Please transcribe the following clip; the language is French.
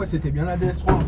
ouais, c'était bien la DS3.